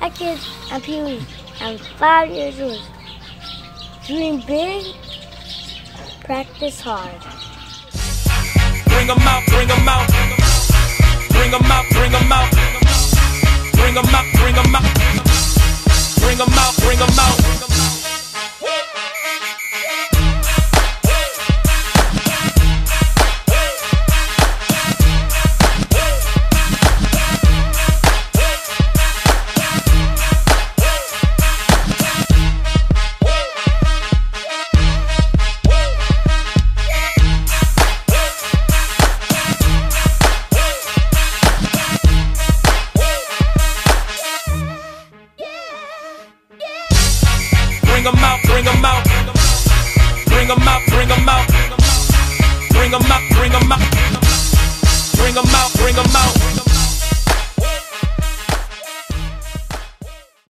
Hi kids, I'm Pee Wee. I'm five years old. Dream big, practice hard. Bring 'em out, bring 'em out. Bring 'em out, bring 'em out. Bring 'em out, bring 'em out. Bring 'em out, bring 'em out. Bring 'em out, bring 'em out. Bring 'em out, bring 'em out. Bring 'em out, bring 'em out.